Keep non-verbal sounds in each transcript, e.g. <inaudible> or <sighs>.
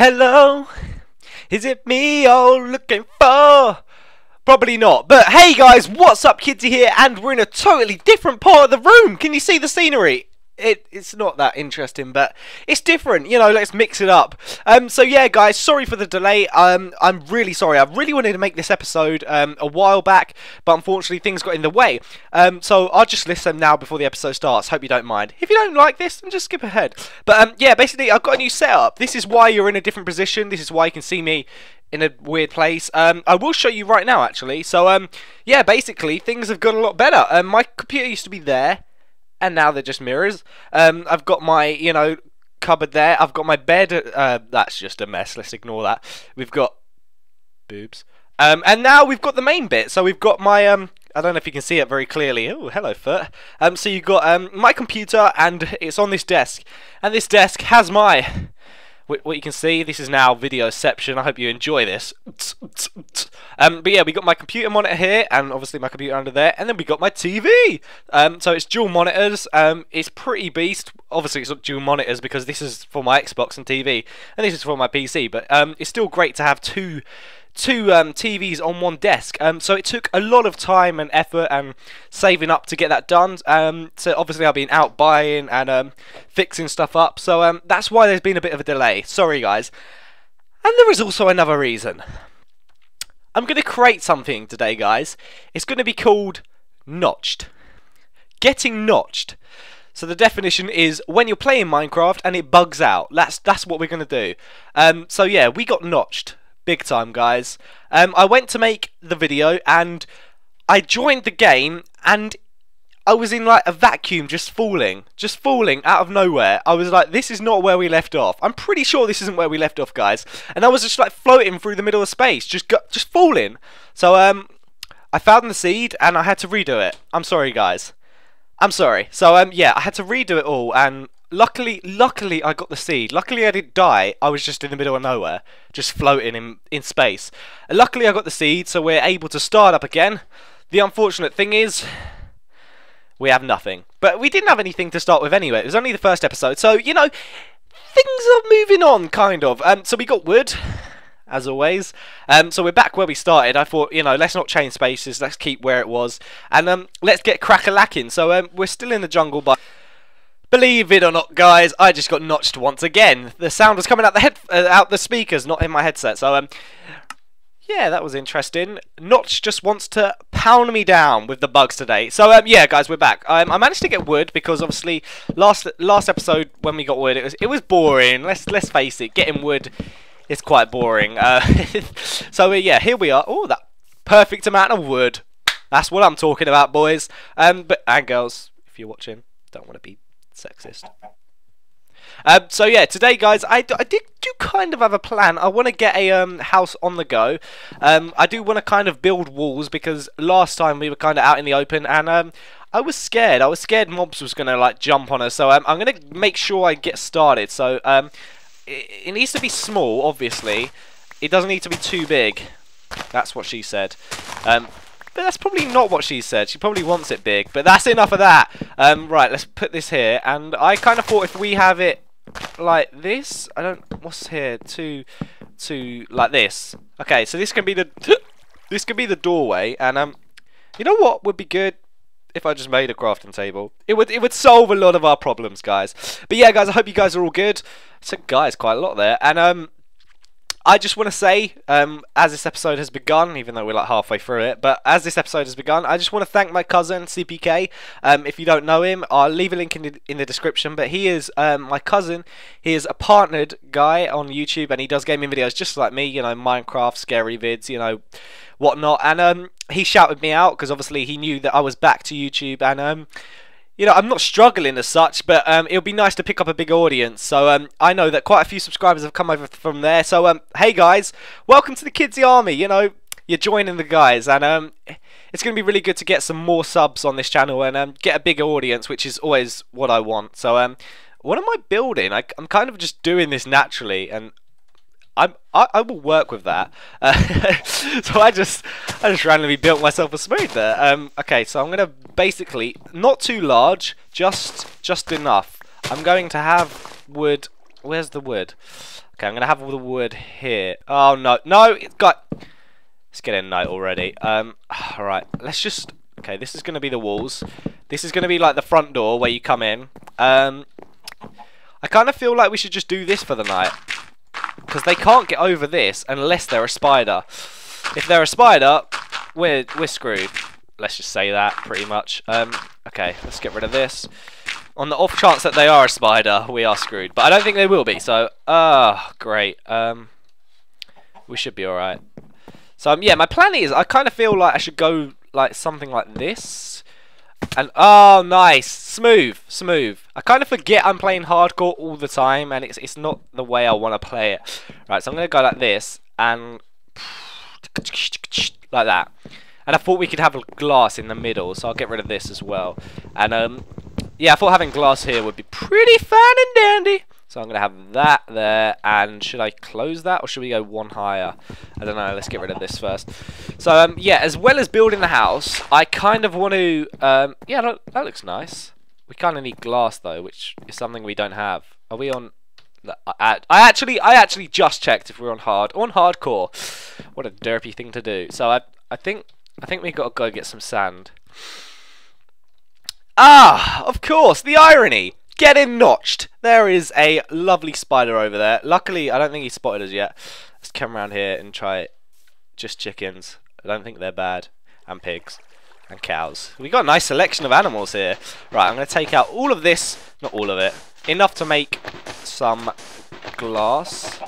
Hello, is it me you're looking for? Probably not. But hey guys, what's up Kidzy here and we're in a totally different part of the room. Can you see the scenery? It, it's not that interesting, but it's different. You know, let's mix it up. Um, so yeah, guys, sorry for the delay. Um, I'm really sorry. I really wanted to make this episode um, a while back, but unfortunately things got in the way. Um, so I'll just list them now before the episode starts. Hope you don't mind. If you don't like this, then just skip ahead. But um, yeah, basically I've got a new setup. This is why you're in a different position. This is why you can see me in a weird place. Um, I will show you right now, actually. So, um, yeah, basically, things have got a lot better. Um, my computer used to be there, and now they're just mirrors. Um, I've got my, you know, cupboard there. I've got my bed. Uh, that's just a mess. Let's ignore that. We've got boobs. Um, and now we've got the main bit. So we've got my um. I don't know if you can see it very clearly. Oh, hello, foot. Um, so you've got um my computer, and it's on this desk, and this desk has my what you can see, this is now videoception. I hope you enjoy this. Um, but yeah, we got my computer monitor here, and obviously my computer under there, and then we got my TV. Um, so it's dual monitors. Um, it's pretty beast. Obviously, it's not dual monitors because this is for my Xbox and TV, and this is for my PC. But um, it's still great to have two two um, TVs on one desk. Um, so it took a lot of time and effort and saving up to get that done. Um, so obviously I've been out buying and um, fixing stuff up. So um, that's why there's been a bit of a delay. Sorry guys. And there is also another reason. I'm going to create something today guys. It's going to be called Notched. Getting Notched. So the definition is when you're playing Minecraft and it bugs out. That's that's what we're going to do. Um, so yeah, we got notched. Big time, guys. Um, I went to make the video and I joined the game and I was in like a vacuum just falling, just falling out of nowhere. I was like, this is not where we left off. I'm pretty sure this isn't where we left off, guys. And I was just like floating through the middle of space, just just falling. So um, I found the seed and I had to redo it. I'm sorry, guys. I'm sorry. So um, yeah, I had to redo it all, and luckily, luckily I got the seed. Luckily I didn't die. I was just in the middle of nowhere, just floating in in space. And luckily I got the seed, so we're able to start up again. The unfortunate thing is, we have nothing. But we didn't have anything to start with anyway. It was only the first episode, so you know, things are moving on, kind of. Um, so we got wood. As always, um, so we're back where we started. I thought, you know, let's not change spaces. Let's keep where it was, and um, let's get crack a lacking. So um, we're still in the jungle, but Believe it or not, guys, I just got notched once again. The sound was coming out the head, uh, out the speakers, not in my headset. So, um, yeah, that was interesting. Notch just wants to pound me down with the bugs today. So, um, yeah, guys, we're back. Um, I managed to get wood because obviously last last episode when we got wood, it was it was boring. Let's let's face it, getting wood is quite boring. Uh, <laughs> so uh, yeah, here we are. Oh, that perfect amount of wood. That's what I'm talking about, boys. Um, but and girls, if you're watching, don't want to be Sexist. Um, so yeah, today, guys, I, I did do kind of have a plan. I want to get a um, house on the go. Um, I do want to kind of build walls because last time we were kind of out in the open and um, I was scared. I was scared mobs was gonna like jump on us. So um, I'm gonna make sure I get started. So um, it, it needs to be small, obviously. It doesn't need to be too big. That's what she said. Um, but that's probably not what she said. She probably wants it big. But that's enough of that. Um, right, let's put this here. And I kind of thought if we have it like this, I don't. What's here? To, to like this. Okay, so this can be the <laughs> this can be the doorway. And um, you know what would be good if I just made a crafting table. It would it would solve a lot of our problems, guys. But yeah, guys, I hope you guys are all good. So guys, quite a lot there. And um, I just want to say, um, as this episode has begun, even though we're like halfway through it, but as this episode has begun, I just want to thank my cousin CPK. Um, if you don't know him, I'll leave a link in the, in the description. But he is um, my cousin. He is a partnered guy on YouTube, and he does gaming videos just like me. You know, Minecraft, scary vids, you know, whatnot. And um, he shouted me out because obviously he knew that I was back to YouTube, and um you know, I'm not struggling as such, but um, it'll be nice to pick up a big audience. So um, I know that quite a few subscribers have come over from there. So um, hey guys, welcome to the Kidzy Army. You know, you're joining the guys, and um, it's going to be really good to get some more subs on this channel and um, get a bigger audience, which is always what I want. So um, what am I building? I, I'm kind of just doing this naturally, and I'm, I, I will work with that. Uh, <laughs> so I just I just randomly built myself a smooth there. Um, okay, so I'm gonna basically not too large, just just enough. I'm going to have wood. Where's the wood? Okay, I'm gonna have all the wood here. Oh no, no, it's got. Let's get in night already. Um, all right, let's just. Okay, this is gonna be the walls. This is gonna be like the front door where you come in. Um, I kind of feel like we should just do this for the night because they can't get over this unless they're a spider. If they're a spider, we're we're screwed. Let's just say that pretty much. Um, okay, let's get rid of this. On the off chance that they are a spider, we are screwed. But I don't think they will be. So, ah, great. Um, we should be all right. So um, yeah, my plan is I kind of feel like I should go like something like this. And oh, nice, smooth, smooth. I kind of forget I'm playing hardcore all the time, and it's it's not the way I want to play it. Right, so I'm gonna go like this and <sniffs> like that. And I thought we could have a glass in the middle, so I'll get rid of this as well. And um, yeah, I thought having glass here would be pretty fun and dandy. So I'm going to have that there, and should I close that, or should we go one higher? I don't know, let's get rid of this first. So, um, yeah, as well as building the house, I kind of want to, um, yeah, that, that looks nice. We kind of need glass, though, which is something we don't have. Are we on... I, actually, I actually just checked if we're on hard, on hardcore. What a derpy thing to do. So I, I think I think we got to go get some sand. Ah, of course, the irony. Getting notched. There is a lovely spider over there. Luckily, I don't think he spotted us yet. Let's come around here and try just chickens. I don't think they're bad. And pigs. And cows. We got a nice selection of animals here. Right, I'm going to take out all of this. Not all of it. Enough to make some glass.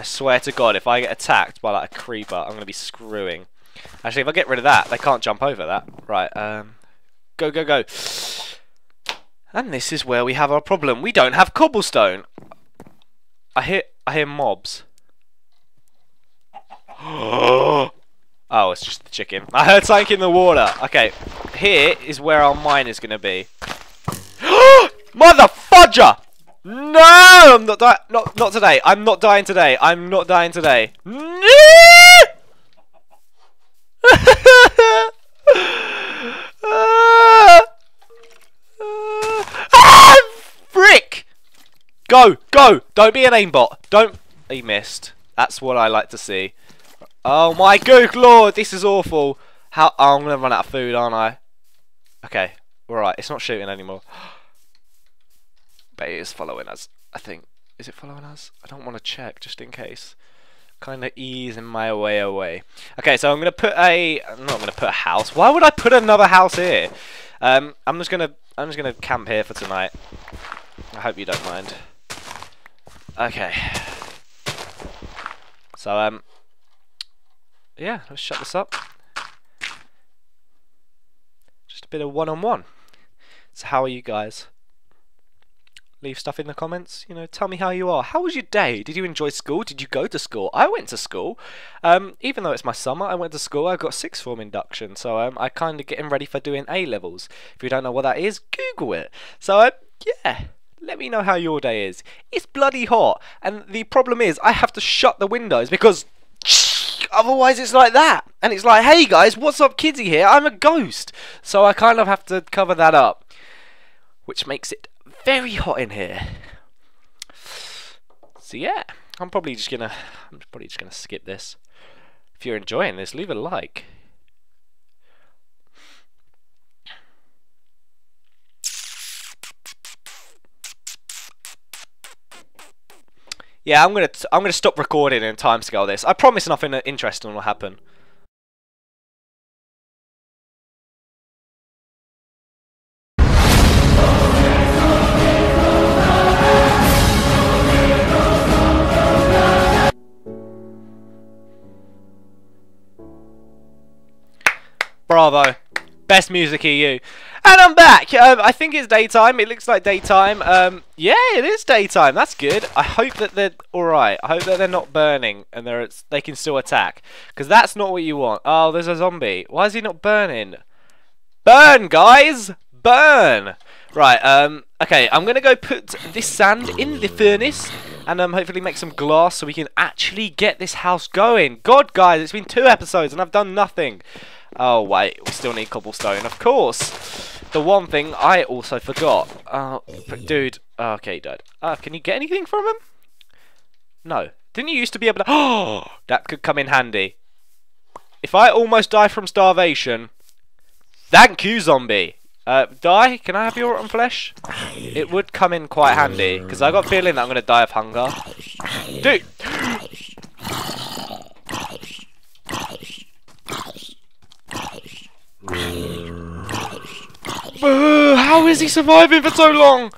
I swear to God, if I get attacked by like a creeper, I'm going to be screwing. Actually, if I get rid of that, they can't jump over that. Right, um, go, go, go. And this is where we have our problem. We don't have cobblestone. I hear, I hear mobs. <gasps> oh, it's just the chicken. I heard something in the water. Okay, here is where our mine is going to be. <gasps> Mother fudger! No, I'm not dying. Not, not today. I'm not dying today. I'm not dying today. No! <laughs> <laughs> ah, frick! Go, go! Don't be an aimbot. Don't. He missed. That's what I like to see. Oh my good lord, this is awful. How? Oh, I'm gonna run out of food, aren't I? Okay, alright. It's not shooting anymore. <gasps> But it is following us. I think. Is it following us? I don't want to check just in case kind of easing my way away. Okay, so I'm gonna put a. I'm not gonna put a house. Why would I put another house here? Um, I'm just gonna. I'm just gonna camp here for tonight. I hope you don't mind. Okay. So um. Yeah, let's shut this up. Just a bit of one-on-one. -on -one. So how are you guys? leave stuff in the comments. You know, tell me how you are. How was your day? Did you enjoy school? Did you go to school? I went to school. Um, even though it's my summer, I went to school. I got sixth form induction, so um, I kind of getting ready for doing A levels. If you don't know what that is, Google it. So um, yeah. Let me know how your day is. It's bloody hot, and the problem is I have to shut the windows because <sniffs> otherwise it's like that. And it's like, hey guys, what's up, Kidzy here? I'm a ghost. So I kind of have to cover that up, which makes it very hot in here. So yeah, I'm probably just gonna I'm probably just gonna skip this. If you're enjoying this, leave a like. Yeah, I'm gonna I'm gonna stop recording and timescale this. I promise nothing interesting will happen. Bravo. Best music EU. And I'm back. Um, I think it's daytime. It looks like daytime. Um, yeah, it is daytime. That's good. I hope that they're all right. I hope that they're not burning and they're they can still attack because that's not what you want. Oh, there's a zombie. Why is he not burning? Burn, guys. Burn. Right. Um. Okay. I'm gonna go put this sand in the furnace and um hopefully make some glass so we can actually get this house going. God, guys, it's been two episodes and I've done nothing. Oh, wait, we still need cobblestone, of course. The one thing I also forgot. Uh, dude, oh, okay, he died. Uh, can you get anything from him? No. Didn't you used to be able to... Oh, <gasps> that could come in handy. If I almost die from starvation... Thank you, zombie. Uh, die? Can I have your rotten flesh? It would come in quite handy, because I got a feeling that I'm going to die of hunger. Dude! How is he surviving for so long?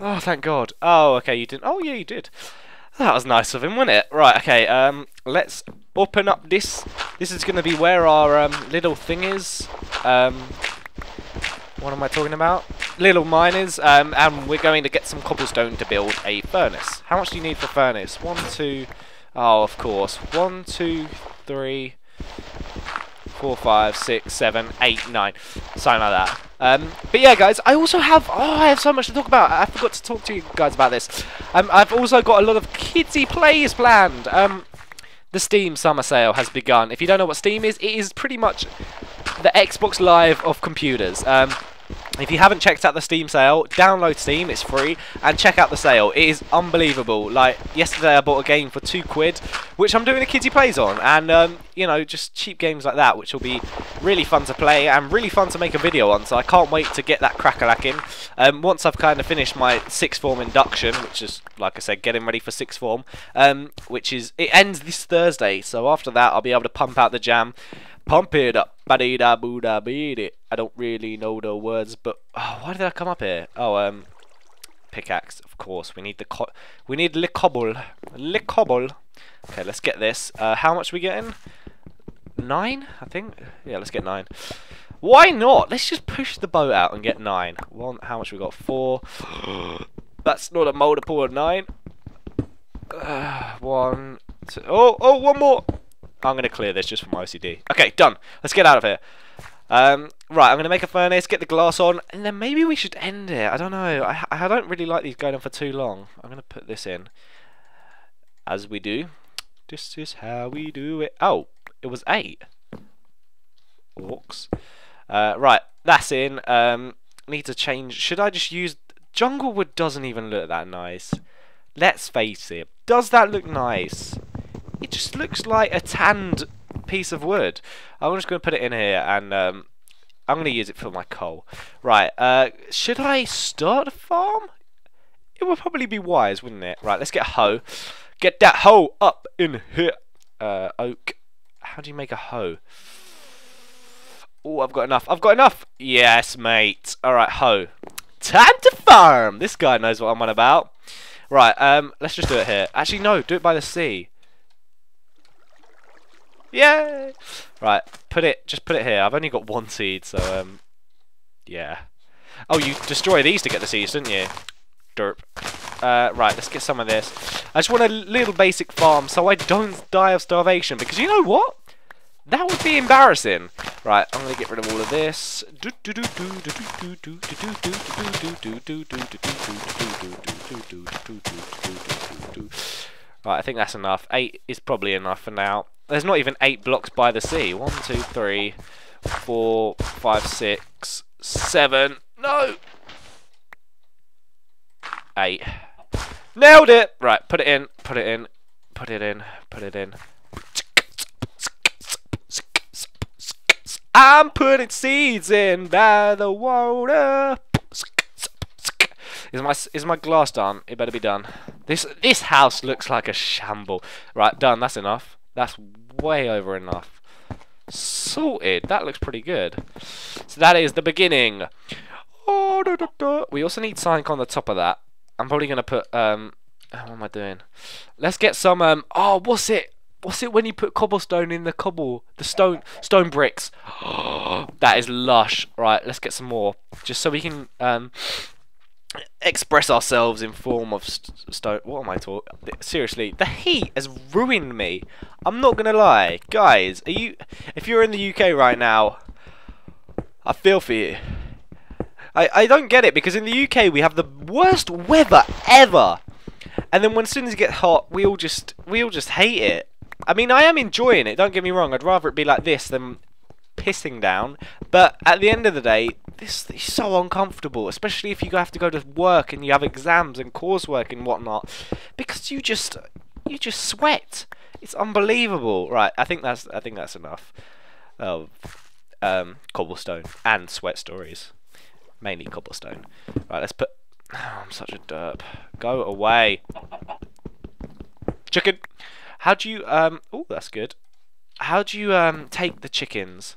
Oh, thank God. Oh, okay, you didn't. Oh, yeah, you did. That was nice of him, wasn't it? Right, okay, um, let's open up this. This is going to be where our um, little thing is. Um, what am I talking about? Little miners, um, and we're going to get some cobblestone to build a furnace. How much do you need for furnace? One, two, oh, of course. One, two, three, four, five, six, seven, eight, nine. Something like that. Um, but yeah, guys, I also have, oh, I have so much to talk about. I forgot to talk to you guys about this. Um, I've also got a lot of kidzy plays planned. Um, the Steam summer sale has begun. If you don't know what Steam is, it is pretty much the Xbox Live of computers. Um, if you haven't checked out the Steam sale, download Steam, it's free, and check out the sale. It is unbelievable. Like, yesterday I bought a game for two quid, which I'm doing a kiddie plays on, and, um, you know, just cheap games like that, which will be really fun to play, and really fun to make a video on, so I can't wait to get that crack-a-lack in. Um, once I've kind of finished my sixth form induction, which is, like I said, getting ready for sixth form, um, which is, it ends this Thursday, so after that I'll be able to pump out the jam, Pump it up. Ba da boo da beat it. I don't really know the words, but oh, why did I come up here? Oh, um, pickaxe. Of course, we need the co we need le cobble, le cobble. Okay, let's get this. Uh, how much we getting? Nine, I think. Yeah, let's get nine. Why not? Let's just push the boat out and get nine. One. How much we got? Four. <gasps> That's not a multiple of nine. Uh, one. Two. Oh, oh, one more. I'm going to clear this just for my OCD. Okay, done. Let's get out of here. Um, right, I'm going to make a furnace, get the glass on, and then maybe we should end it. I don't know. I, I don't really like these going on for too long. I'm going to put this in. As we do. This is how we do it. Oh, it was eight. Orcs. Uh, right, that's in. Um, need to change. Should I just use... Junglewood doesn't even look that nice. Let's face it. Does that look nice? It just looks like a tanned piece of wood. I'm just going to put it in here and um, I'm going to use it for my coal. Right, uh, should I start a farm? It would probably be wise, wouldn't it? Right, let's get a hoe. Get that hoe up in here. Uh, oak. How do you make a hoe? Oh, I've got enough. I've got enough. Yes, mate. All right, hoe. Time to farm. This guy knows what I'm on about. Right, um, let's just do it here. Actually, no, do it by the sea. Yay! Right, put it, just put it here. I've only got one seed, so, um, yeah. Oh, you destroy these to get the seeds, didn't you? Derp. Uh, right, let's get some of this. I just want a little basic farm so I don't die of starvation, because you know what? That would be embarrassing. Right, I'm to get rid of all of this. Right, I think that's enough. Eight is probably enough for now. There's not even eight blocks by the sea. One, two, three, four, five, six, seven. No! Eight. Nailed it! Right, put it in, put it in, put it in, put it in. I'm putting seeds in by the water. Is my is my glass done? It better be done. This this house looks like a shamble. Right, done. That's enough. That's way over enough. Sorted. That looks pretty good. So that is the beginning. Oh, da, da, da. We also need something on the top of that. I'm probably going to put... um. What am I doing? Let's get some... um. Oh, what's it? What's it when you put cobblestone in the cobble? The stone stone bricks. <gasps> that is lush. Right, let's get some more. Just so we can... um express ourselves in form of st stone. What am I talking? Seriously, the heat has ruined me. I'm not gonna lie, guys. Are you? If you're in the UK right now, I feel for you. I I don't get it because in the UK we have the worst weather ever, and then when as soon as it gets hot, we all just we all just hate it. I mean, I am enjoying it. Don't get me wrong. I'd rather it be like this than pissing down. But at the end of the day, this is so uncomfortable, especially if you have to go to work and you have exams and coursework and whatnot, because you just You just sweat. It's unbelievable. Right, I think that's I think that's enough. Of um, cobblestone and sweat stories. Mainly cobblestone. Right, let's put. Oh, I'm such a derp. Go away. Chicken. How do you um? Oh, that's good. How do you um take the chickens?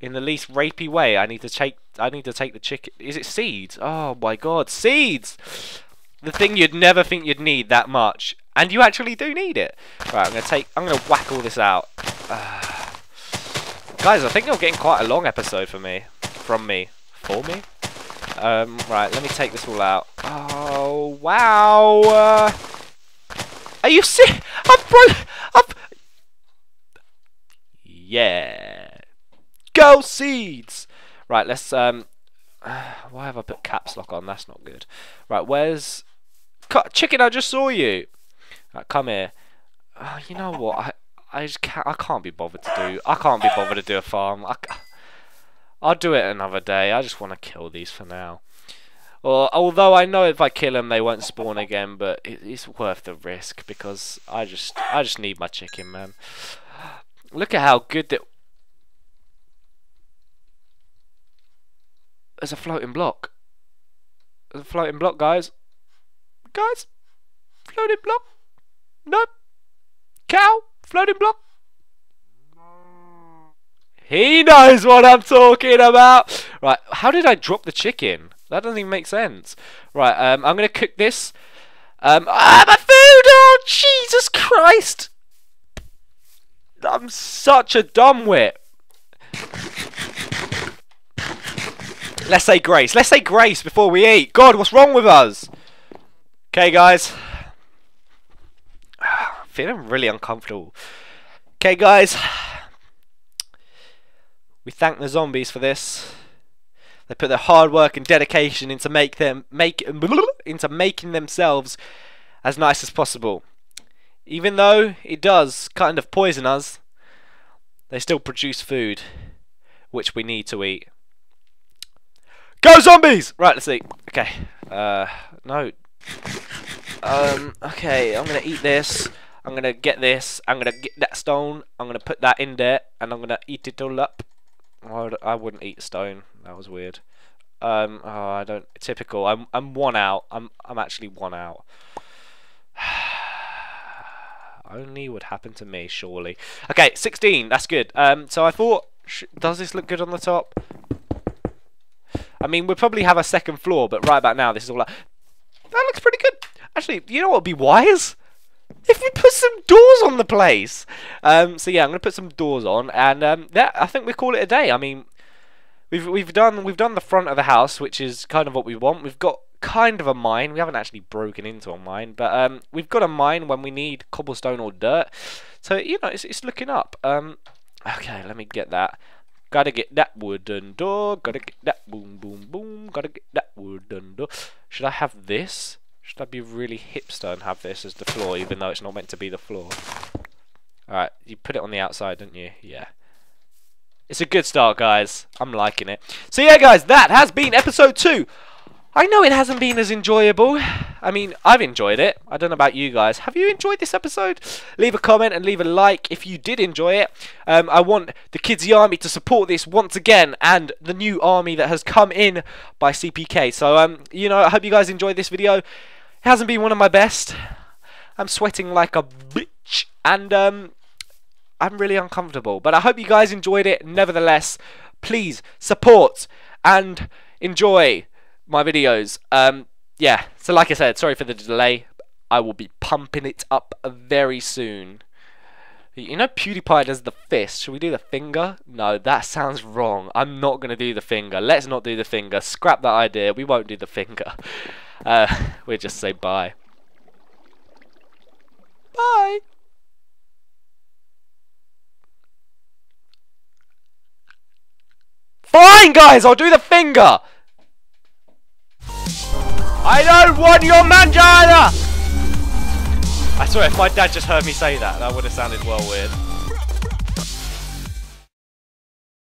In the least rapey way. I need to take. I need to take the chicken. Is it seeds? Oh my god, seeds! The thing you'd never think you'd need that much, and you actually do need it. Right, I'm gonna take. I'm gonna whack all this out. Uh, <sighs> guys, I think you're getting quite a long episode for me. From me. For me. Um, right, let me take this all out. Oh wow! Uh, are you sick? I'm broke. I'm. Yeah. Go seeds. Right, let's um. <sighs> Why have I put caps lock on? That's not good. Right, where's chicken? I just saw you. Right, come here. Uh, you know what? I I just can't. I can't be bothered to do. I can't be bothered to do a farm. I, I'll do it another day. I just want to kill these for now. Or although I know if I kill them they won't spawn again, but it, it's worth the risk because I just I just need my chicken, man. Look at how good that. There's a floating block. There's a floating block, guys. Guys, floating block. Nope. Cow, floating block. He knows what I'm talking about. Right, how did I drop the chicken? That doesn't even make sense. Right, um, I'm going to cook this. Um, ah, my food! Oh, Jesus Christ! I'm such a dumbwit. Let's say grace. Let's say grace before we eat. God, what's wrong with us? Okay, guys. <sighs> Feeling really uncomfortable. Okay, guys. We thank the zombies for this. They put their hard work and dedication into make them make <laughs> into making themselves as nice as possible. Even though it does kind of poison us, they still produce food which we need to eat. Go zombies! Right, let's see. Okay. Uh no. Um okay, I'm gonna eat this. I'm gonna get this. I'm gonna get that stone. I'm gonna put that in there and I'm gonna eat it all up. I wouldn't eat stone. That was weird. Um, oh, I don't. Typical. I'm. I'm one out. I'm. I'm actually one out. <sighs> Only would happen to me, surely. Okay, 16. That's good. Um, so I thought, does this look good on the top? I mean, we'll probably have a second floor, but right about now, this is all that looks pretty good. Actually, you know what would be wise? if we put some doors on the place. Um, so yeah, I'm gonna put some doors on, and um, that I think we call it a day. I mean, we've we've done we've done the front of the house, which is kind of what we want. We've got kind of a mine. We haven't actually broken into a mine, but um, we've got a mine when we need cobblestone or dirt. So you know, it's it's looking up. Um, okay, let me get that. Gotta get that wooden door. Gotta get that boom boom boom. Gotta get that wooden door. Should I have this? Should I be really hipster and have this as the floor, even though it's not meant to be the floor? Alright, you put it on the outside, didn't you? Yeah. It's a good start, guys. I'm liking it. So yeah, guys, that has been episode 2. I know it hasn't been as enjoyable. I mean, I've enjoyed it. I don't know about you guys. Have you enjoyed this episode? Leave a comment and leave a like if you did enjoy it. Um, I want the Kidzy Army to support this once again and the new army that has come in by CPK. So, um, you know, I hope you guys enjoyed this video. It hasn't been one of my best. I'm sweating like a bitch. And um, I'm really uncomfortable. But I hope you guys enjoyed it. Nevertheless, please support and enjoy my videos. Um, yeah, so like I said, sorry for the delay. I will be pumping it up very soon. You know PewDiePie does the fist. Should we do the finger? No, that sounds wrong. I'm not going to do the finger. Let's not do the finger. Scrap that idea. We won't do the finger. Uh, <laughs> we'll just say bye. Bye. Fine, guys, I'll do the finger. I don't want your manjana! I swear, if my dad just heard me say that, that would have sounded well weird.